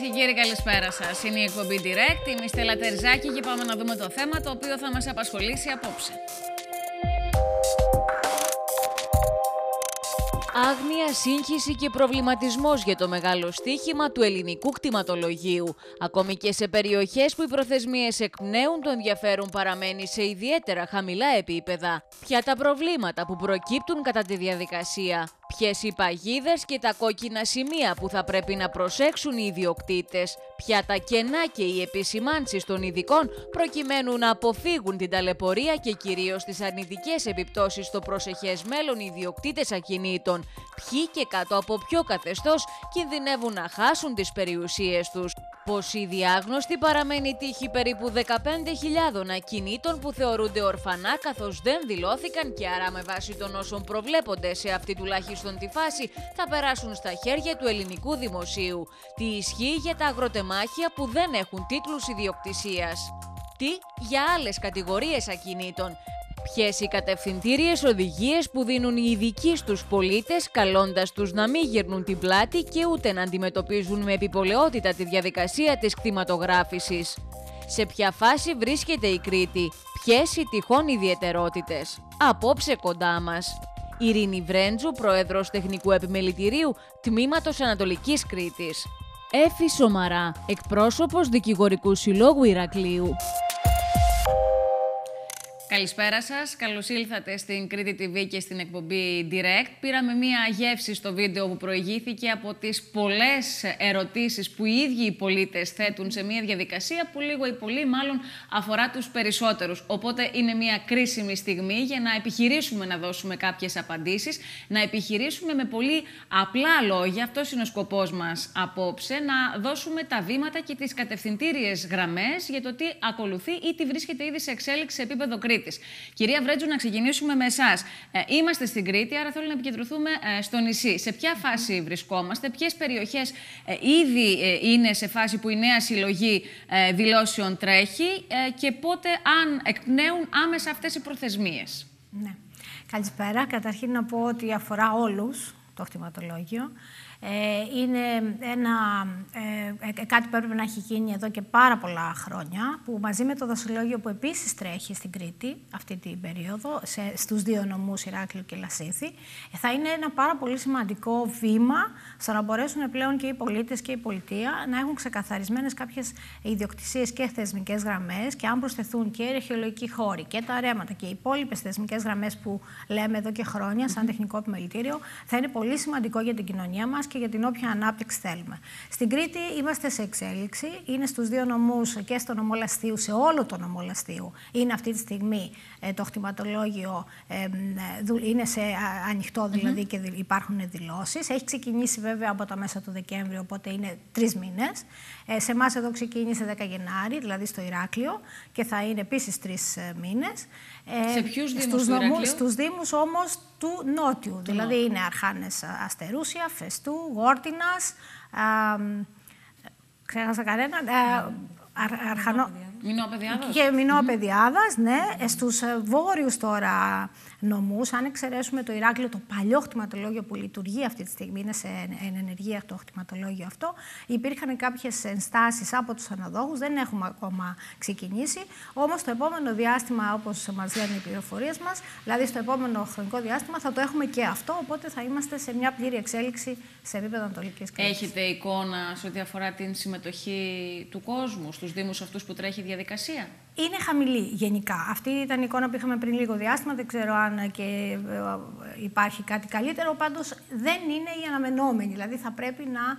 Κυρίε και κύριοι, καλησπέρα σας. Είναι η εκπομπή Direct. Είμαι η Στέλλα Τερζάκη και πάμε να δούμε το θέμα το οποίο θα μας απασχολήσει απόψε. Άγνοια, σύγχυση και προβληματισμός για το μεγάλο στίχημα του ελληνικού κτηματολογίου. Ακόμη και σε περιοχές που οι προθεσμίες εκπνέουν, το ενδιαφέρον παραμένει σε ιδιαίτερα χαμηλά επίπεδα. Ποια τα προβλήματα που προκύπτουν κατά τη διαδικασία; Ποιες οι παγίδες και τα κόκκινα σημεία που θα πρέπει να προσέξουν οι ιδιοκτήτες, ποια τα κενά και οι επισημάνσεις των ειδικών προκειμένου να αποφύγουν την ταλαιπωρία και κυρίως τις αρνητικές επιπτώσεις στο προσεχές μέλλον οι ιδιοκτήτες ακινήτων, ποιοι και κάτω από ποιο καθεστώς κινδυνεύουν να χάσουν τις περιουσίες τους; Πως η διάγνωστη παραμένει τύχη περίπου 15.000 ακινήτων που θεωρούνται ορφανά καθώς δεν δηλώθηκαν και άρα με βάση των όσων προβλέπονται σε αυτή τουλάχιστον τη φάση θα περάσουν στα χέρια του ελληνικού δημοσίου. Τι ισχύει για τα αγροτεμάχια που δεν έχουν τίτλους ιδιοκτησίας. Τι για άλλες κατηγορίες ακινήτων. Ποιες οι κατευθυντήριες οδηγίες που δίνουν οι ειδικοί στους πολίτες, καλώντας τους να μην γυρνούν την πλάτη και ούτε να αντιμετωπίζουν με επιπολαιότητα τη διαδικασία της κτηματογράφησης. Σε ποια φάση βρίσκεται η Κρήτη, ποιες οι τυχόν ιδιαιτερότητες. Απόψε κοντά μας. Ειρήνη Βρέντζου, Πρόεδρος Τεχνικού Επιμελητηρίου, Τμήματος Ανατολικής Κρήτης. Έφη Σομαρά, εκπρόσωπος Δικηγορικού Συλλόγου Ηρακλείου. Καλησπέρα σας. Καλώς ήλθατε στην Κρήτη TV και στην εκπομπή Direct. Πήραμε μία γεύση στο βίντεο που προηγήθηκε από τις πολλές ερωτήσεις που οι ίδιοι οι πολίτες θέτουν σε μία διαδικασία που λίγο ή πολύ μάλλον αφορά τους περισσότερους. Οπότε είναι μία κρίσιμη στιγμή για να επιχειρήσουμε να δώσουμε κάποιες απαντήσεις, να επιχειρήσουμε με πολύ απλά λόγια, αυτός είναι ο σκοπός μας απόψε, να δώσουμε τα βήματα και τις κατευθυντήριες γραμμές για το τι ακολουθεί ή τι βρίσκεται ήδη σε εξέλιξη σε επίπεδο Κρήτη. Κυρία Βρέτζου, να ξεκινήσουμε με εσάς. Ε, είμαστε στην Κρήτη, άρα θέλω να επικεντρωθούμε ε, στο νησί. Σε ποια φάση βρισκόμαστε, ποιες περιοχές ε, ήδη είναι σε φάση που η νέα συλλογή δηλώσεων τρέχει και πότε, αν εκπνέουν άμεσα αυτές οι προθεσμίες; Ναι. Καλησπέρα. Καταρχήν να πω ότι αφορά όλους το χτιματολόγιο. Ε, είναι ένα, ε, ε, κάτι που έπρεπε να έχει γίνει εδώ και πάρα πολλά χρόνια, που μαζί με το δασολόγιο που επίσης τρέχει στην Κρήτη αυτή την περίοδο, σε, στους δύο νομούς Ηράκλειο και Λασίθη, θα είναι ένα πάρα πολύ σημαντικό βήμα στο να μπορέσουν πλέον και οι πολίτες και η πολιτεία να έχουν ξεκαθαρισμένες κάποιες ιδιοκτησίες και θεσμικές γραμμές και αν προσθεθούν και οι αρχαιολογικοί χώροι και τα αρέματα και οι υπόλοιπες θεσμικές γραμμές που λέμε εδώ και χρόνια σαν τεχνικό επιμελητήριο, θα είναι πολύ σημαντικό για την κοινωνία μας και για την όποια ανάπτυξη θέλουμε. Στην Κρήτη είμαστε σε εξέλιξη. Είναι στους δύο νομούς και στο νομό Λαστίου, σε όλο το νομό Λαστίου. Είναι αυτή τη στιγμή ε, το χτιματολόγιο, ε, είναι σε ανοιχτό δηλαδή και υπάρχουν δηλώσεις. Έχει ξεκινήσει βέβαια από τα μέσα του Δεκέμβρη, οπότε είναι τρεις μήνες. Ε, σε εμάς εδώ ξεκίνησε 10 Γενάρη, δηλαδή στο Ηράκλειο, και θα είναι επίσης τρεις ε, μήνες. Ε, σε ποιους Δήμους του Ηράκλειο; Στους Δήμους όμως του Νότιου. δηλαδή νότιο. είναι Αρχάνες Αστερούσια, Φεστού, Γόρτινας, ξέχασα κανένα, Αρχανό... Και Μινόπεδιάδας, ναι. Στους ε, βόρειους τώρα νομούς. Αν εξαιρέσουμε το Ηράκλειο, το παλιό χτιματολόγιο που λειτουργεί αυτή τη στιγμή, είναι σε ενεργεία το χτιματολόγιο αυτό, υπήρχαν κάποιες ενστάσεις από τους αναδόχους, δεν έχουμε ακόμα ξεκινήσει. Όμως το επόμενο διάστημα, όπως μας λένε οι πληροφορίες μας, δηλαδή στο επόμενο χρονικό διάστημα, θα το έχουμε και αυτό. Οπότε θα είμαστε σε μια πλήρη εξέλιξη σε επίπεδο Ανατολικής Κρήτης. Έχετε εικόνα σε ό,τι αφορά την συμμετοχή του κόσμου στους Δήμους αυτούς που τρέχει η διαδικασία; Είναι χαμηλή γενικά. Αυτή ήταν η εικόνα που είχαμε πριν λίγο διάστημα. Δεν ξέρω αν και ε, υπάρχει κάτι καλύτερο. Πάντως δεν είναι η αναμενόμενη. Δηλαδή θα πρέπει να α,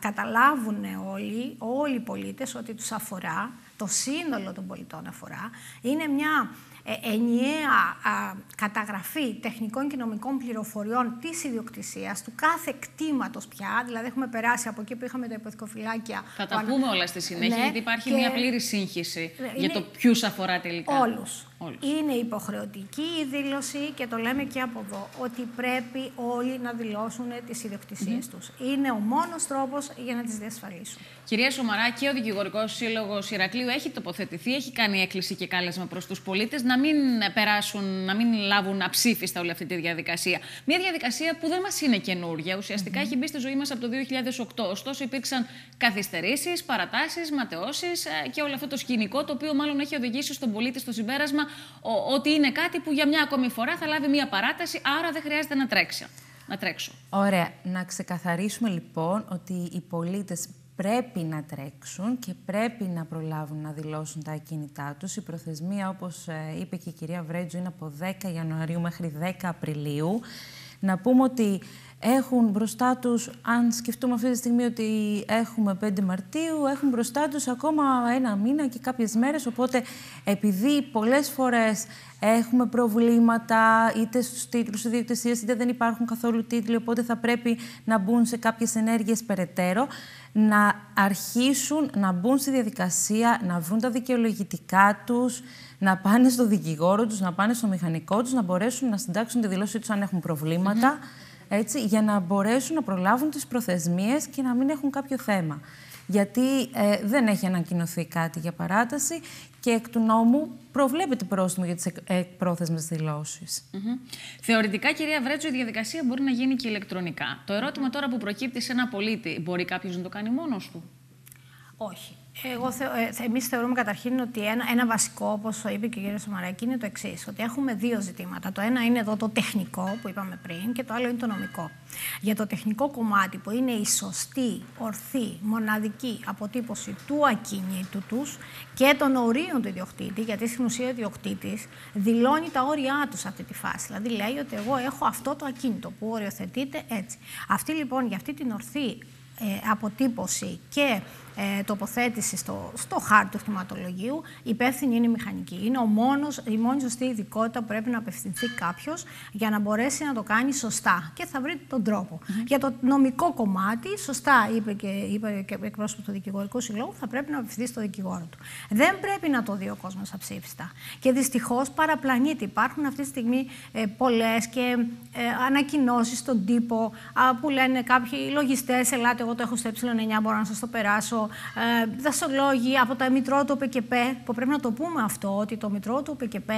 καταλάβουν όλοι, όλοι οι πολίτες ότι τους αφορά, το σύνολο των πολιτών αφορά. Είναι μια ε, ενιαία καταγραφή τεχνικών και νομικών πληροφοριών της ιδιοκτησίας του κάθε κτήματος πια. Δηλαδή, έχουμε περάσει από εκεί που είχαμε τα υποθηκοφυλάκια. Θα τα πούμε όλα στη συνέχεια, ναι, γιατί υπάρχει μια πλήρη σύγχυση είναι... για το ποιους αφορά τελικά. Όλου. Είναι υποχρεωτική η δήλωση και το λέμε και από εδώ, ότι πρέπει όλοι να δηλώσουν τις ιδιοκτησίες mm τους. Είναι ο μόνος τρόπος για να τις διασφαλίσουν. Κυρία Σομαράκη, ο Δικηγορικός Σύλλογος Ηρακλείου έχει τοποθετηθεί, έχει κάνει έκκληση και κάλεσμα προς τους πολίτες να μην περάσουν, να μην λάβουν αψήφιστα όλη αυτή τη διαδικασία. Μια διαδικασία που δεν μας είναι καινούργια. Ουσιαστικά έχει μπει στη ζωή μας από το 2008. Ωστόσο, υπήρξαν καθυστερήσεις, παρατάσεις, ματαιώσεις ε, και όλο αυτό το σκηνικό, το οποίο μάλλον έχει οδηγήσει στον πολίτη στο συμπέρασμα ότι είναι κάτι που για μια ακόμη φορά θα λάβει μια παράταση, άρα δεν χρειάζεται να τρέξει. Να τρέξω. Ωραία. Να ξεκαθαρίσουμε λοιπόν ότι οι πολίτες πρέπει να τρέξουν και πρέπει να προλάβουν να δηλώσουν τα ακίνητά τους. Η προθεσμία, όπως ε, είπε και η κυρία Βρέτζου, είναι από 10 Ιανουαρίου μέχρι 10 Απριλίου. Να πούμε ότι έχουν μπροστά τους, αν σκεφτούμε αυτή τη στιγμή ότι έχουμε 5 Μαρτίου, έχουν μπροστά τους ακόμα ένα μήνα και κάποιες μέρες, οπότε επειδή πολλές φορές έχουμε προβλήματα είτε στους τίτλους ιδιοκτησίας, είτε δεν υπάρχουν καθόλου τίτλοι, οπότε θα πρέπει να μπουν σε κάποιες ενέργειες περαιτέρω, να αρχίσουν να μπουν στη διαδικασία, να βρουν τα δικαιολογητικά τους, να πάνε στο δικηγόρο τους, να πάνε στο μηχανικό τους, να μπορέσουν να συντάξουν τη δηλώση τους αν έχουν προβλήματα έτσι, για να μπορέσουν να προλάβουν τις προθεσμίες και να μην έχουν κάποιο θέμα. Γιατί ε, δεν έχει ανακοινωθεί κάτι για παράταση και εκ του νόμου προβλέπεται πρόστιμο για τις εκπρόθεσμες δηλώσεις. Mm Θεωρητικά, κυρία Βρέτσο, η διαδικασία μπορεί να γίνει και ηλεκτρονικά. Το ερώτημα τώρα που προκύπτει σε ένα πολίτη, μπορεί κάποιος να το κάνει μόνος του; Όχι. Εγώ θε, ε, εμείς θεωρούμε καταρχήν ότι ένα, ένα βασικό, όπως είπε και ο κ. Σομαράκη, είναι το εξής. Ότι έχουμε δύο ζητήματα. Το ένα είναι εδώ το τεχνικό που είπαμε πριν και το άλλο είναι το νομικό. Για το τεχνικό κομμάτι που είναι η σωστή, ορθή, μοναδική αποτύπωση του ακίνητου τους και των ορίων του ιδιοκτήτη, γιατί στην ουσία ο ιδιοκτήτης δηλώνει τα όρια τους σε αυτή τη φάση. Δηλαδή λέει ότι εγώ έχω αυτό το ακίνητο που οριοθετείται έτσι. Αυτή λοιπόν για αυτή την ορθή ε, αποτύπωση και ε, τοποθέτηση στο, στο χάρτη του χρηματολογίου, υπεύθυνη είναι η μηχανική. Είναι ο μόνος, η μόνη σωστή ειδικότητα που πρέπει να απευθυνθεί κάποιος για να μπορέσει να το κάνει σωστά και θα βρει τον τρόπο. Για το νομικό κομμάτι, σωστά είπε και, είπε και εκπρόσωπος του Δικηγορικού Συλλόγου, θα πρέπει να απευθυνθεί στο δικηγόρο του. Δεν πρέπει να το δει ο κόσμος αψήφιστα. Και δυστυχώς παραπλανείται. Υπάρχουν αυτή τη στιγμή ε, πολλές και ε, ανακοινώσεις στον τύπο α, που λένε κάποιοι λογιστές, ελάτε, εγώ το έχω στο ε9, μπορώ να σας το περάσω ε, δασολόγοι από τα Μητρό του ΠΚΠ, που πρέπει να το πούμε αυτό, ότι το Μητρό του ΠΚΠ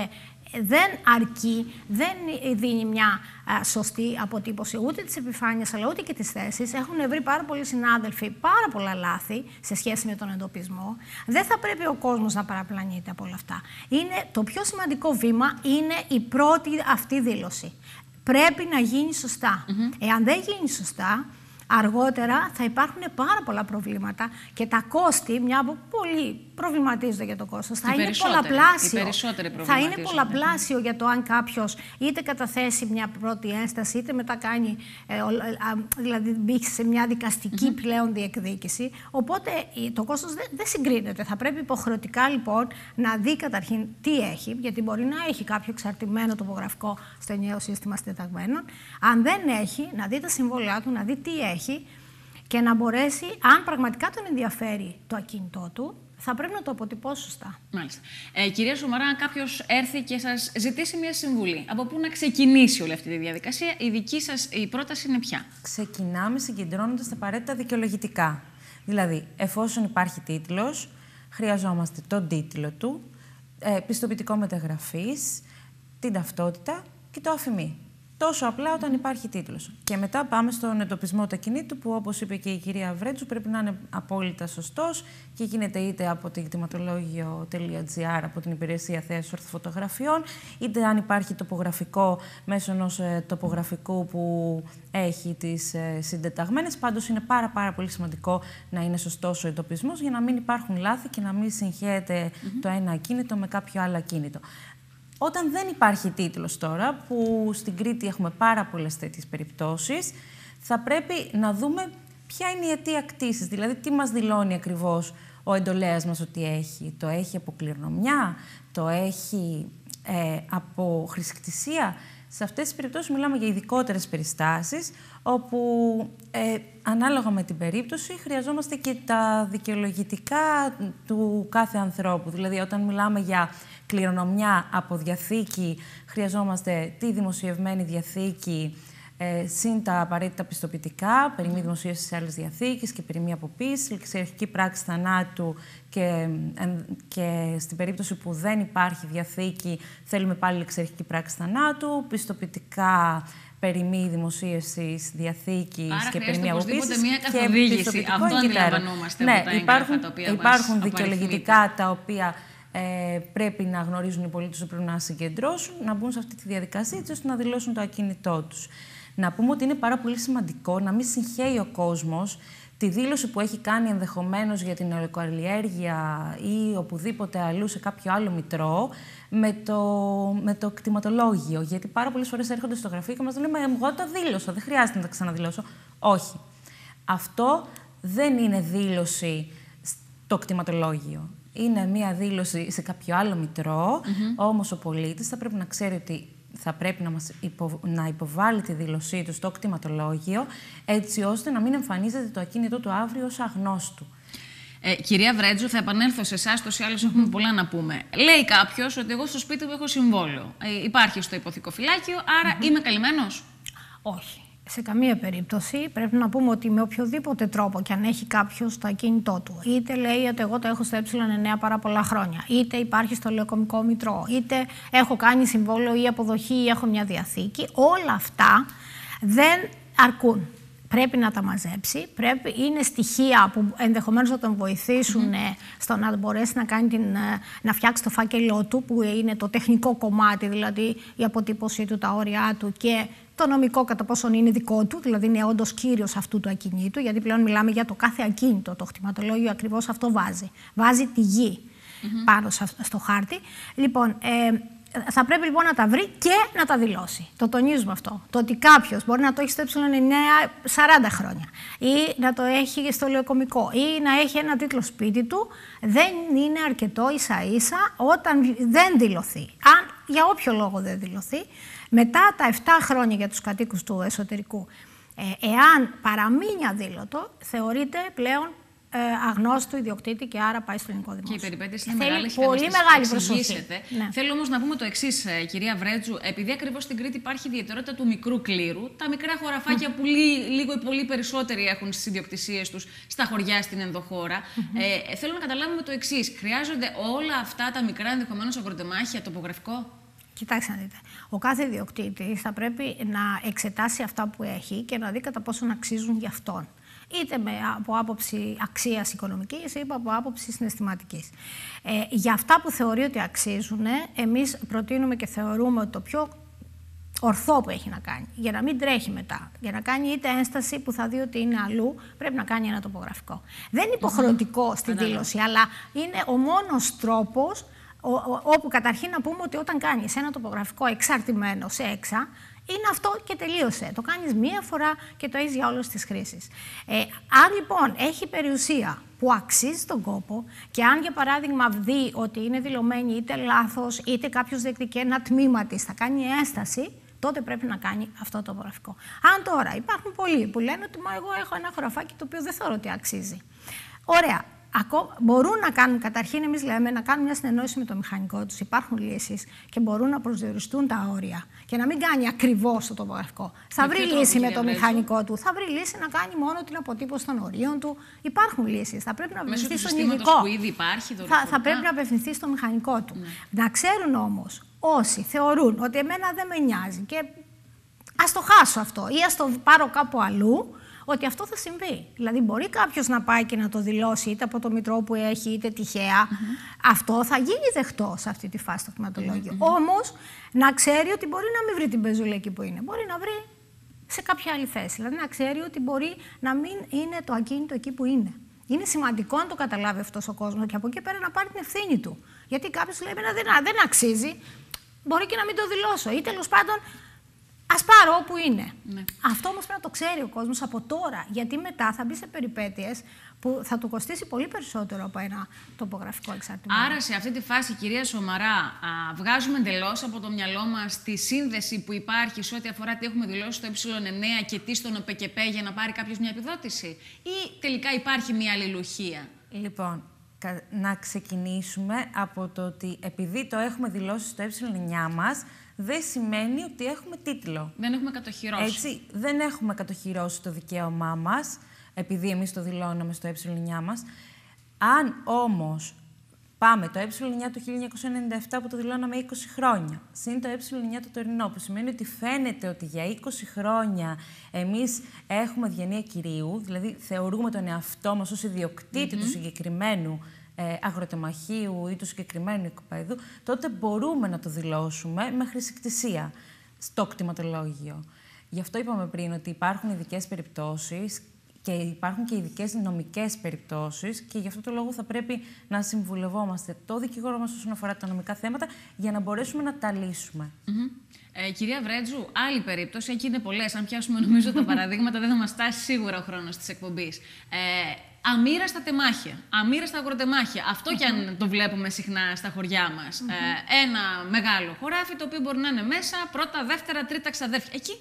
δεν αρκεί, δεν δίνει μια σωστή αποτύπωση ούτε της επιφάνειας αλλά ούτε και της θέσης. Έχουν βρει πάρα πολλοί συνάδελφοι πάρα πολλά λάθη σε σχέση με τον εντοπισμό. Δεν θα πρέπει ο κόσμος να παραπλανείται από όλα αυτά. Είναι, το πιο σημαντικό βήμα είναι η πρώτη αυτή δήλωση. Πρέπει να γίνει σωστά. Εάν δεν γίνει σωστά, αργότερα θα υπάρχουν πάρα πολλά προβλήματα και τα κόστη, μια που πολύ προβληματίζονται για το κόστος, θα είναι πολλαπλάσιο. Θα είναι πολλαπλάσιο για το αν κάποιος είτε καταθέσει μια πρώτη ένσταση, είτε μετά κάνει, ε, δηλαδή μπει σε μια δικαστική πλέον διεκδίκηση. Οπότε το κόστος δεν, δεν συγκρίνεται. Θα πρέπει υποχρεωτικά λοιπόν να δει καταρχήν τι έχει, γιατί μπορεί να έχει κάποιο εξαρτημένο τοπογραφικό στο ενιαίο σύστημα συντεταγμένων. Αν δεν έχει, να δει τα συμβόλαιά του, να δει τι έχει και να μπορέσει, αν πραγματικά τον ενδιαφέρει το ακίνητό του, θα πρέπει να το αποτυπώσει σωστά. Μάλιστα. Ε, κυρία Σουμαρά, αν κάποιος έρθει και σας ζητήσει μια συμβουλή, από πού να ξεκινήσει όλη αυτή τη διαδικασία, η δική σας η πρόταση είναι ποια; Ξεκινάμε συγκεντρώνοντας τα απαραίτητα δικαιολογητικά. Δηλαδή, εφόσον υπάρχει τίτλος, χρειαζόμαστε τον τίτλο του, ε, πιστοποιητικό μεταγραφής, την ταυτότητα και το αφημί τόσο απλά όταν υπάρχει τίτλος. Και μετά πάμε στον εντοπισμό του ακινήτου, που όπως είπε και η κυρία Βρέτσου, πρέπει να είναι απόλυτα σωστός και γίνεται είτε από το κτηματολόγιο.gr, από την υπηρεσία θέσης ορθοφωτογραφιών, είτε αν υπάρχει τοπογραφικό μέσω ενός ε, τοπογραφικού που έχει τις ε, συντεταγμένες. Πάντως είναι πάρα, πάρα πολύ σημαντικό να είναι σωστός ο εντοπισμός για να μην υπάρχουν λάθη και να μην συγχαίεται το ένα ακίνητο με κάποιο άλλο ακίνητο. Όταν δεν υπάρχει τίτλος τώρα, που στην Κρήτη έχουμε πάρα πολλές τέτοιες περιπτώσεις, θα πρέπει να δούμε ποια είναι η αιτία κτήσης, δηλαδή τι μας δηλώνει ακριβώς ο εντολέας μας ότι έχει. Το έχει από κληρονομιά, το έχει Ε, από χρησικτησία, σε αυτές τις περιπτώσεις μιλάμε για ειδικότερες περιστάσεις, όπου ε, ανάλογα με την περίπτωση χρειαζόμαστε και τα δικαιολογητικά του κάθε ανθρώπου. Δηλαδή, όταν μιλάμε για κληρονομιά από διαθήκη, χρειαζόμαστε τη δημοσιευμένη διαθήκη, ε, συν τα απαραίτητα πιστοποιητικά, περί μη δημοσίευσης σε άλλε διαθήκε και περί μη αποποίησης, ληξιαρχική πράξη θανάτου και, και στην περίπτωση που δεν υπάρχει διαθήκη, θέλουμε πάλι ληξιαρχική πράξη θανάτου, πιστοποιητικά περί μη δημοσίευσης διαθήκης και περί μη αποποίησης. μια καθοδήγηση. Αυτό αντιλαμβανόμαστε ναι, από τα υπάρχουν, τα οποία υπάρχουν δικαιολογητικά τα οποία ε, πρέπει να γνωρίζουν οι πολίτες που πρέπει να συγκεντρώσουν, να μπουν σε αυτή τη διαδικασία έτσι ώστε να δηλώσουν το ακίνητό τους. Να πούμε ότι είναι πάρα πολύ σημαντικό να μην συγχαίει ο κόσμος τη δήλωση που έχει κάνει ενδεχομένως για την ελεκοαλλιέργεια ή οπουδήποτε αλλού σε κάποιο άλλο μητρό με το, με το κτηματολόγιο. Γιατί πάρα πολλές φορές έρχονται στο γραφείο και μας λένε Εγώ το δήλωσα, δεν χρειάζεται να τα ξαναδηλώσω. Όχι. Αυτό δεν είναι δήλωση στο κτηματολόγιο. Είναι μία δήλωση σε κάποιο άλλο μητρό, mm όμως ο πολίτης θα πρέπει να ξέρει ότι θα πρέπει να, μας να υποβάλει τη δήλωσή του στο κτηματολόγιο, έτσι ώστε να μην εμφανίζεται το ακίνητο του αύριο ως αγνώστου. Ε, κυρία Βρέτζου, θα επανέλθω σε εσάς, τόσοι άλλοι έχουμε πολλά να πούμε. Λέει κάποιος ότι εγώ στο σπίτι μου έχω συμβόλαιο. Ε, υπάρχει στο υποθηκοφυλάκιο, άρα είμαι καλυμμένος; Όχι σε καμία περίπτωση πρέπει να πούμε ότι με οποιοδήποτε τρόπο και αν έχει κάποιος το ακίνητό του, είτε λέει ότι εγώ το έχω στο ε9 πάρα πολλά χρόνια, είτε υπάρχει στο λεωκομικό μητρό, είτε έχω κάνει συμβόλαιο ή αποδοχή ή έχω μια διαθήκη, όλα αυτά δεν αρκούν. Πρέπει να τα μαζέψει, πρέπει, είναι στοιχεία που ενδεχομένως θα τον βοηθήσουν στο να μπορέσει να, κάνει την, ε, να φτιάξει το φάκελό του, που είναι το τεχνικό κομμάτι, δηλαδή η αποτύπωσή του, τα όρια του και το νομικό κατά πόσον είναι δικό του, δηλαδή είναι όντως κύριος αυτού του ακινήτου, γιατί πλέον μιλάμε για το κάθε ακίνητο. Το χτιματολόγιο ακριβώς αυτό βάζει. Βάζει τη γη πάνω στο χάρτη. Λοιπόν, ε, θα πρέπει λοιπόν να τα βρει και να τα δηλώσει. Το τονίζουμε αυτό. Το ότι κάποιος μπορεί να το έχει στο ε9 40 χρόνια ή να το έχει στο λεωκομικό ή να έχει ένα τίτλο σπίτι του, δεν είναι αρκετό ίσα ίσα όταν δεν δηλωθεί. Αν για όποιο λόγο δεν δηλωθεί, μετά τα 7 χρόνια για τους κατοίκους του εσωτερικού, ε, εάν παραμείνει αδήλωτο, θεωρείται πλέον ε, αγνώστου ιδιοκτήτη και άρα πάει στο ελληνικό δημόσιο. Και οι περιπέτειες είναι μεγάλε και πολύ μεγάλη προσοχή. Ναι. Θέλω όμως να πούμε το εξής, ε, κυρία Βρέτζου. Επειδή ακριβώς στην Κρήτη υπάρχει ιδιαιτερότητα του μικρού κλήρου, τα μικρά χωραφάκια που λίγο ή πολύ περισσότεροι έχουν στις ιδιοκτησίες τους στα χωριά στην ενδοχώρα. ε, θέλω να καταλάβουμε το εξής. Χρειάζονται όλα αυτά τα μικρά ενδεχομένως αγροτεμάχια τοπογραφικό; Κοιτάξτε να δείτε. Ο κάθε ιδιοκτήτης θα πρέπει να εξετάσει αυτά που έχει και να δει κατά πόσο αξίζουν για αυτόν. Είτε με, από άποψη αξίας οικονομικής, είτε από άποψη συναισθηματικής. Ε, για αυτά που θεωρεί ότι αξίζουν, εμείς προτείνουμε και θεωρούμε ότι το πιο ορθό που έχει να κάνει, για να μην τρέχει μετά, για να κάνει είτε ένσταση που θα δει ότι είναι αλλού, πρέπει να κάνει ένα τοπογραφικό. Δεν είναι υποχρεωτικό στη δήλωση, αλλά είναι ο μόνος τρόπος όπου καταρχήν να πούμε ότι όταν κάνεις ένα τοπογραφικό εξαρτημένο σε έξα, είναι αυτό και τελείωσε. Το κάνεις μία φορά και το έχεις για όλες τις χρήσεις. Ε, αν λοιπόν έχει περιουσία που αξίζει τον κόπο και αν για παράδειγμα δει ότι είναι δηλωμένη είτε λάθος είτε κάποιος διεκδικεί ένα τμήμα της, θα κάνει ένσταση, τότε πρέπει να κάνει αυτό το τοπογραφικό. Αν τώρα υπάρχουν πολλοί που λένε ότι μα εγώ έχω ένα χωραφάκι το οποίο δεν θεωρώ ότι αξίζει. Ωραία. Ακόμα, μπορούν να κάνουν, καταρχήν εμείς λέμε, να κάνουν μια συνεννόηση με το μηχανικό τους. Υπάρχουν λύσεις και μπορούν να προσδιοριστούν τα όρια και να μην κάνει ακριβώς το τοπογραφικό. Θα βρει λύση με το μηχανικό του. Θα βρει λύση να κάνει μόνο την αποτύπωση των ορίων του. Υπάρχουν λύσεις. Θα πρέπει να απευθυνθεί στον ειδικό. Που ήδη υπάρχει, θα, θα πρέπει να απευθυνθεί στο μηχανικό του. Ναι. Να ξέρουν όμως όσοι θεωρούν ότι εμένα δεν με νοιάζει και ας το χάσω αυτό ή ας το πάρω κάπου αλλού, ότι αυτό θα συμβεί. Δηλαδή, μπορεί κάποιος να πάει και να το δηλώσει είτε από το μητρό που έχει, είτε τυχαία. Αυτό θα γίνει δεκτό σε αυτή τη φάση το χρηματολογιο Όμως, να ξέρει ότι μπορεί να μην βρει την πεζούλα εκεί που είναι. Μπορεί να βρει σε κάποια άλλη θέση. Δηλαδή, να ξέρει ότι μπορεί να μην είναι το ακίνητο εκεί που είναι. Είναι σημαντικό να το καταλάβει αυτός ο κόσμος και από εκεί πέρα να πάρει την ευθύνη του. Γιατί κάποιος λέει: δεν, δεν αξίζει. Μπορεί και να μην το δηλώσω. Ή τέλος πάντων Α πάρω όπου είναι. Ναι. Αυτό όμως πρέπει να το ξέρει ο κόσμος από τώρα. Γιατί μετά θα μπει σε περιπέτειες που θα του κοστίσει πολύ περισσότερο από ένα τοπογραφικό εξαρτημένο. Άρα, σε αυτή τη φάση, κυρία Σομαρά, α, βγάζουμε εντελώς από το μυαλό μας τη σύνδεση που υπάρχει σε ό,τι αφορά τι έχουμε δηλώσει στο ε9 και τι στον ΕΠΚΕΠ για να πάρει κάποιος μια επιδότηση, ή τελικά υπάρχει μια αλληλουχία; Λοιπόν, να ξεκινήσουμε από το ότι επειδή το έχουμε δηλώσει στο ε9 μας, δεν σημαίνει ότι έχουμε τίτλο. Δεν έχουμε κατοχυρώσει. Έτσι, δεν έχουμε κατοχυρώσει το δικαίωμά μας, επειδή εμείς το δηλώνουμε στο ε9 μας. Αν όμως πάμε το ε9 του 1997 που το δηλώναμε 20 χρόνια, συν το ε9 το τωρινό, που σημαίνει ότι φαίνεται ότι για 20 χρόνια εμείς έχουμε διανύα κυρίου, δηλαδή θεωρούμε τον εαυτό μας ως ιδιοκτήτη του συγκεκριμένου ε, αγροτεμαχίου ή του συγκεκριμένου οικοπαίδου, τότε μπορούμε να το δηλώσουμε με χρησικτησία στο κτηματολόγιο. Γι' αυτό είπαμε πριν ότι υπάρχουν ειδικές περιπτώσεις και υπάρχουν και ειδικές νομικές περιπτώσεις και γι' αυτό το λόγο θα πρέπει να συμβουλευόμαστε το δικηγόρο μας όσον αφορά τα νομικά θέματα για να μπορέσουμε να τα λύσουμε. Ε, κυρία Βρέτζου, άλλη περίπτωση, εκεί είναι πολλές. Αν πιάσουμε νομίζω τα παραδείγματα, δεν θα μας φτάσει σίγουρα ο χρόνος της εκπομπής. Ε, αμήραστα τεμάχια, αμήραστα αγροτεμάχια. Αυτό κι αν το βλέπουμε συχνά στα χωριά μας. Ε, ένα μεγάλο χωράφι το οποίο μπορεί να είναι μέσα πρώτα, δεύτερα, τρίτα ξαδέρφια. Εκεί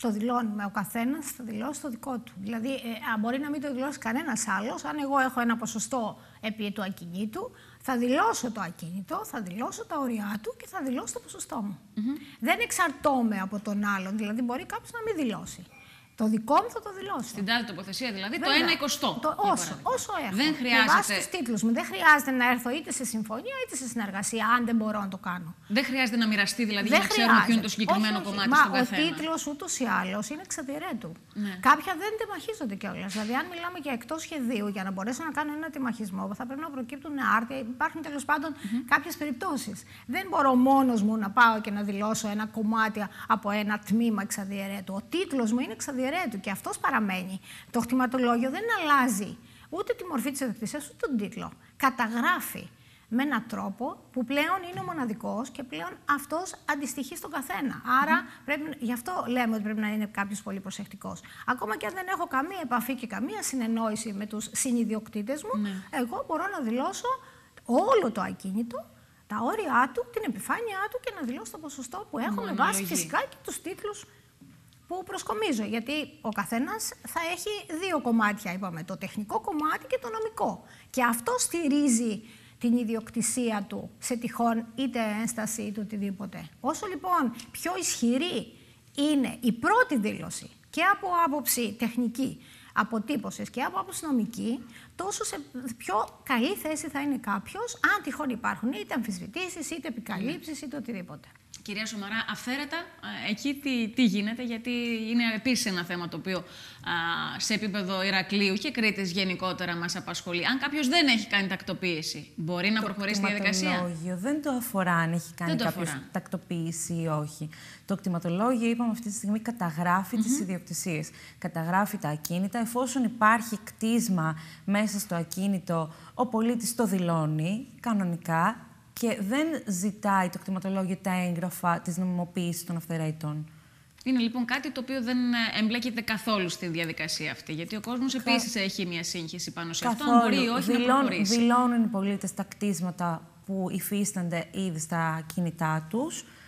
το δηλώνουμε. Ο καθένας θα δηλώσει το δικό του. Δηλαδή, ε, μπορεί να μην το δηλώσει κανένας άλλος. Αν εγώ έχω ένα ποσοστό επί του ακινήτου, θα δηλώσω το ακίνητο, θα δηλώσω τα ωριά του και θα δηλώσω το ποσοστό μου. Δεν εξαρτώμαι από τον άλλον. Δηλαδή, μπορεί κάποιος να μην δηλώσει. Το δικό μου θα το δηλώσω. Στην τάδε τοποθεσία δηλαδή, Βέβαια, το 1 εικοστό. Το, όσο, όσο έχω. Δεν χρειάζεται. τους τίτλους μου. Δεν χρειάζεται να έρθω είτε σε συμφωνία είτε σε συνεργασία, αν δεν μπορώ να το κάνω. Δεν χρειάζεται να μοιραστεί δηλαδή δεν για να ξέρουμε ποιο είναι το συγκεκριμένο όχι, όχι. κομμάτι Μα στον καθένα. Ο τίτλος ούτως ή άλλως είναι εξαδιαιρέτου. Ναι. Κάποια δεν τεμαχίζονται κιόλας. Δηλαδή, αν μιλάμε για εκτός σχεδίου, για να μπορέσω να κάνω ένα τεμαχισμό, θα πρέπει να προκύπτουν άρτια. Υπάρχουν τέλος πάντων mm -hmm. κάποιες περιπτώσεις. Δεν μπορώ μόνος μου να πάω και να δηλώσω ένα κομμάτι από ένα τμήμα εξαδιαιρέτου. Ο τίτλος μου είναι εξαδιαιρέτου και αυτός παραμένει. Το χτιματολόγιο δεν αλλάζει ούτε τη μορφή της ιδιοκτησίας, ούτε τον τίτλο. Καταγράφει με έναν τρόπο που πλέον είναι ο μοναδικός και πλέον αυτός αντιστοιχεί στον καθένα. Άρα, πρέπει, γι' αυτό λέμε ότι πρέπει να είναι κάποιος πολύ προσεκτικός. Ακόμα και αν δεν έχω καμία επαφή και καμία συνεννόηση με τους συνειδιοκτήτες μου, ναι. εγώ μπορώ να δηλώσω όλο το ακίνητο, τα όρια του, την επιφάνειά του και να δηλώσω το ποσοστό που έχω με βάση φυσικά και τους τίτλους που προσκομίζω. Γιατί ο καθένας θα έχει δύο κομμάτια, είπαμε, το τεχνικό κομμάτι και το νομικό. Και αυτό στηρίζει την ιδιοκτησία του σε τυχόν είτε ένσταση είτε οτιδήποτε. Όσο λοιπόν πιο ισχυρή είναι η πρώτη δήλωση και από άποψη τεχνική αποτύπωσης και από άποψη νομική, τόσο σε πιο καλή θέση θα είναι κάποιος, αν τυχόν υπάρχουν είτε αμφισβητήσεις, είτε επικαλύψεις, είτε οτιδήποτε. Κυρία Σομαρά, αφαίρετα, εκεί τι, τι γίνεται, γιατί είναι επίσης ένα θέμα το οποίο σε επίπεδο Ηρακλείου και Κρήτης γενικότερα μας απασχολεί. Αν κάποιος δεν έχει κάνει τακτοποίηση, μπορεί να προχωρήσει τη διαδικασία. Το δεν το αφορά αν έχει κάνει κάποιος τακτοποίηση ή όχι. Το κτηματολόγιο, είπαμε αυτή τη στιγμή, καταγράφει mm -hmm. τις ιδιοκτησίες. Καταγράφει τα ακίνητα. Εφόσον υπάρχει κτίσμα μέσα στο ακίνητο, ο πολίτης το δηλώνει κανονικά και δεν ζητάει το κτηματολόγιο τα έγγραφα της νομιμοποίησης των αυθαιρέτων. Είναι λοιπόν κάτι το οποίο δεν ε, εμπλέκεται καθόλου στη διαδικασία αυτή. Γιατί ο κόσμος Κα... επίσης έχει μια σύγχυση πάνω σε καθόλου. αυτό. Αν μπορεί ή όχι Δηλών, να προχωρήσει. Δηλώνουν οι πολίτες τα κτίσματα που υφίστανται ήδη στα κινητά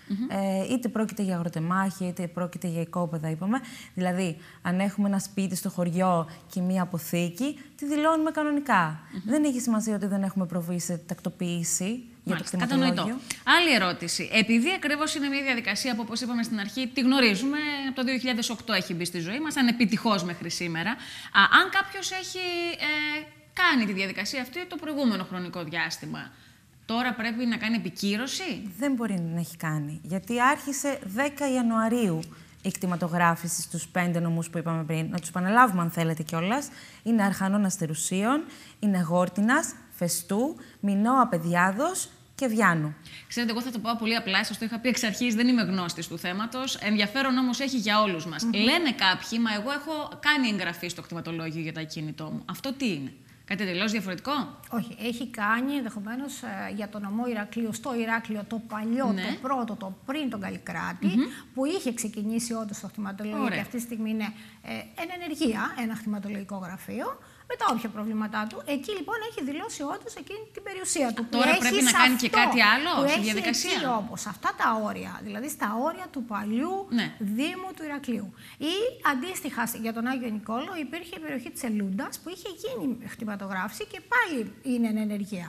του. ε, είτε πρόκειται για αγροτεμάχια, είτε πρόκειται για οικόπεδα, είπαμε. Δηλαδή, αν έχουμε ένα σπίτι στο χωριό και μία αποθήκη, τη δηλώνουμε κανονικά. Δεν έχει σημασία ότι δεν έχουμε προβεί σε τακτοποίηση για Μάλιστα, το κατανοητό. Άλλη ερώτηση. Επειδή ακριβώς είναι μια διαδικασία που, όπως είπαμε στην αρχή, τη γνωρίζουμε, από το 2008 έχει μπει στη ζωή μας, ανεπιτυχώ μέχρι σήμερα. Α, αν κάποιος έχει ε, κάνει τη διαδικασία αυτή το προηγούμενο χρονικό διάστημα, τώρα πρέπει να κάνει επικύρωση; Δεν μπορεί να έχει κάνει. Γιατί άρχισε 10 Ιανουαρίου η κτηματογράφηση στους πέντε νομούς που είπαμε πριν. Να τους επαναλάβουμε αν θέλετε κιόλας. Είναι Αρχανών Αστερουσίων, είναι Γόρτινας, Φεστού, Μινώα Παιδιάδος και Βιάνου. Ξέρετε, εγώ θα το πω πολύ απλά, σας το είχα πει εξ αρχής, δεν είμαι γνώστης του θέματος. Ενδιαφέρον όμως έχει για όλους μας. Λένε κάποιοι, μα εγώ έχω κάνει εγγραφή στο κτηματολόγιο για τα κινητό μου. Αυτό τι είναι; Κάτι τελείω διαφορετικό; Όχι, έχει κάνει ενδεχομένως ε, για τον νομό Ηρακλείου στο Ηράκλειο το παλιό, Ναι. το πρώτο, το πριν τον Καλλικράτη, που είχε ξεκινήσει όντως το χτιματολόγιο Ωραία. και αυτή τη στιγμή είναι ε, εν ενεργεία ένα χτιματολογικό γραφείο. Με τα όποια προβλήματά του. Εκεί λοιπόν έχει δηλώσει όντως εκείνη την περιουσία του. που τώρα έχει πρέπει να σε κάνει και αυτό, κάτι άλλο που στη έχει διαδικασία. εκεί όμως, αυτά τα όρια, δηλαδή στα όρια του παλιού Ναι. Δήμου του Ηρακλείου. Ή αντίστοιχα για τον Άγιο Νικόλο υπήρχε η περιοχή της Ελούντας που είχε γίνει χτυπατογράφηση και πάλι είναι εν ενεργεία.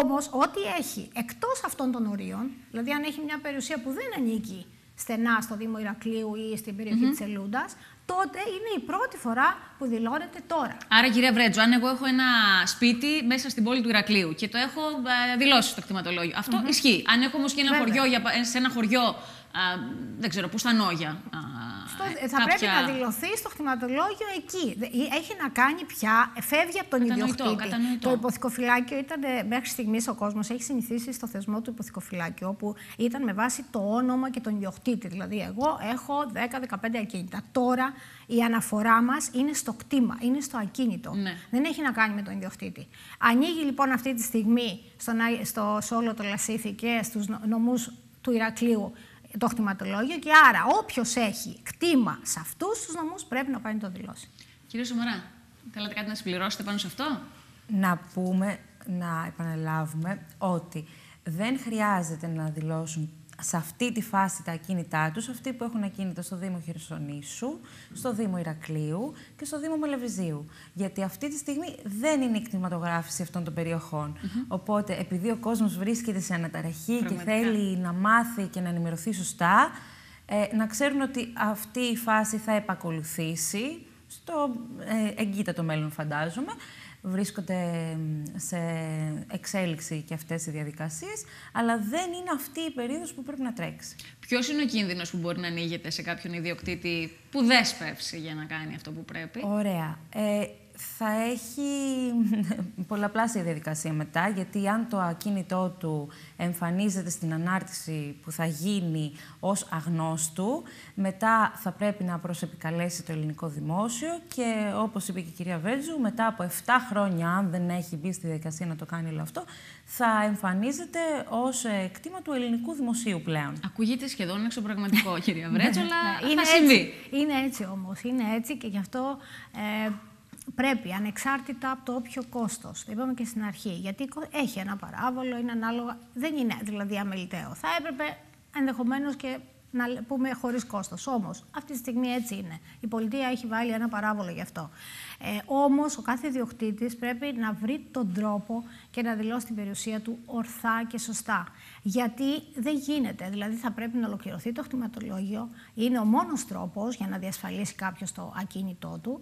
Όμως ό,τι έχει εκτός αυτών των ορίων, δηλαδή αν έχει μια περιουσία που δεν ανήκει στενά στο Δήμο Ηρακλείου ή στην περιοχη της Ελούντας, τότε είναι η πρώτη φορά που δηλώνεται τώρα. Άρα, κυρία Βρέτζο, αν εγώ έχω ένα σπίτι μέσα στην πόλη του Ηρακλείου και το έχω ε, δηλώσει στο κτηματολόγιο, αυτό ισχύει. Αν έχω όμως και ένα Βέβαια. χωριό, για, πα- σε ένα χωριό, α, δεν ξέρω, πού στα Νόγια. α, Στο- ε, θα πρέπει κάποια- να δηλωθεί στο χρηματολόγιο εκεί. Δε- Έχει να κάνει πια, φεύγει από τον Κατανοητό, ιδιοκτήτη. κατανοητό. Το υποθηκοφυλάκιο ήταν ε, μέχρι στιγμής ο κόσμος έχει συνηθίσει στο θεσμό του υποθηκοφυλάκιου, όπου ήταν με βάση το όνομα και τον ιδιοκτήτη. Δηλαδή, εγώ έχω 10-15 ακίνητα. Τώρα η αναφορά μας είναι στο κτήμα, είναι στο ακίνητο. Ναι. Δεν έχει να κάνει με τον ιδιοκτήτη. Ανοίγει λοιπόν αυτή τη στιγμή στον, Άγι- στο, σε όλο το Λασίθι και στους νο- νομούς του Ηρακλείου το χτιματολόγιο και άρα όποιος έχει κτήμα σε αυτούς τους νομούς πρέπει να πάει να το δηλώσει. Κύριε Σομαρά, θέλατε κάτι να συμπληρώσετε πάνω σε αυτό; Να πούμε, να επαναλάβουμε ότι δεν χρειάζεται να δηλώσουν σε αυτή τη φάση τα ακίνητά τους, αυτοί που έχουν ακίνητα στο Δήμο Χερσονήσου, στο Δήμο Ηρακλείου και στο Δήμο Μελεβιζίου. Γιατί αυτή τη στιγμή δεν είναι η κτηματογράφηση αυτών των περιοχών. Οπότε, επειδή ο κόσμος βρίσκεται σε αναταραχή και Πραγματικά. θέλει να μάθει και να ενημερωθεί σωστά, ε, να ξέρουν ότι αυτή η φάση θα επακολουθήσει στο ε, εγκύτατο μέλλον φαντάζομαι. Βρίσκονται μ, σε εξέλιξη και αυτές οι διαδικασίες, αλλά δεν είναι αυτή η περίοδος που πρέπει να τρέξει. Ποιος είναι ο κίνδυνος που μπορεί να ανοίγεται σε κάποιον ιδιοκτήτη που δεν σπεύσει για να κάνει αυτό που πρέπει; Ωραία. Ε, θα έχει πολλαπλάσια διαδικασία μετά, γιατί αν το ακίνητό του εμφανίζεται στην ανάρτηση που θα γίνει ως αγνώστου, μετά θα πρέπει να προσεπικαλέσει το ελληνικό δημόσιο και όπως είπε και η κυρία Βέτζου, μετά από 7 χρόνια, αν δεν έχει μπει στη διαδικασία να το κάνει όλο αυτό, θα εμφανίζεται ως ε, κτήμα του ελληνικού δημοσίου πλέον. Ακούγεται σχεδόν εξωπραγματικό, κυρία Βρέτσο, αλλά Ναι, είναι θα συμβεί. έτσι, είναι έτσι όμως, είναι έτσι και γι' αυτό ε, πρέπει ανεξάρτητα από το όποιο κόστος, το είπαμε και στην αρχή, γιατί κο- έχει ένα παράβολο, είναι ανάλογα, δεν είναι δηλαδή αμεληταίο. Θα έπρεπε ενδεχομένως και να λέ- πούμε χωρίς κόστος. Όμως, αυτή τη στιγμή έτσι είναι. Η πολιτεία έχει βάλει ένα παράβολο γι' αυτό. Ε, όμως, ο κάθε ιδιοκτήτης πρέπει να βρει τον τρόπο και να δηλώσει την περιουσία του ορθά και σωστά. Γιατί δεν γίνεται. Δηλαδή, θα πρέπει να ολοκληρωθεί το χρηματολόγιο. Είναι ο μόνος τρόπος για να διασφαλίσει κάποιος το ακίνητό του.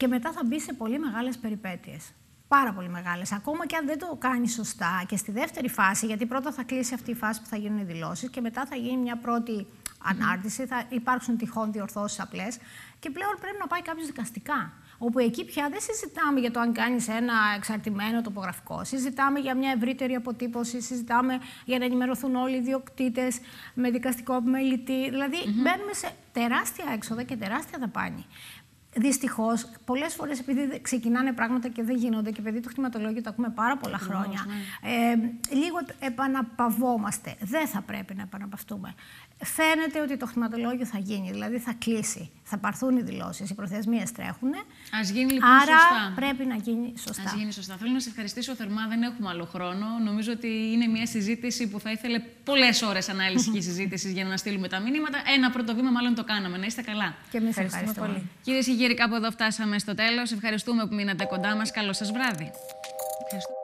Και μετά θα μπει σε πολύ μεγάλες περιπέτειες. Πάρα πολύ μεγάλες. Ακόμα και αν δεν το κάνει σωστά και στη δεύτερη φάση, γιατί πρώτα θα κλείσει αυτή η φάση που θα γίνουν οι δηλώσεις και μετά θα γίνει μια πρώτη ανάρτηση, θα υπάρξουν τυχόν διορθώσεις απλές και πλέον πρέπει να πάει κάποιος δικαστικά. Όπου εκεί πια δεν συζητάμε για το αν κάνεις ένα εξαρτημένο τοπογραφικό. Συζητάμε για μια ευρύτερη αποτύπωση, συζητάμε για να ενημερωθούν όλοι οι ιδιοκτήτες με δικαστικό επιμελητή. Δηλαδή, μπαίνουμε σε τεράστια έξοδα και τεράστια δαπάνη. Δυστυχώς, πολλές φορές επειδή δεν- ξεκινάνε πράγματα και δεν γίνονται και επειδή το χρηματολόγιο το ακούμε πάρα πολλά χρόνια, ε, λίγο επαναπαυόμαστε. Δεν θα πρέπει να επαναπαυτούμε. Φαίνεται ότι το χρηματολόγιο θα γίνει, δηλαδή θα κλείσει, θα πάρθουν οι δηλώσεις, οι προθεσμίες τρέχουν. Α γίνει λοιπόν Άρα σωστά. πρέπει να γίνει σωστά. Α γίνει σωστά. Θέλω να σε ευχαριστήσω θερμά. Δεν έχουμε άλλο χρόνο. Νομίζω ότι είναι μια συζήτηση που θα ήθελε πολλές ώρες ανάλυση και συζήτησης για να στείλουμε τα μήνυματα. Ένα πρώτο βήμα, μάλλον το κάναμε. Να είστε καλά. Και εμείς Ευχαριστούμε ευχαριστούμε. πολύ. Κυρίες και κύριοι, κάπου εδώ φτάσαμε στο τέλος. Ευχαριστούμε που μείνατε κοντά μας. Καλό σας βράδυ. Ευχαριστώ.